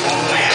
Slam.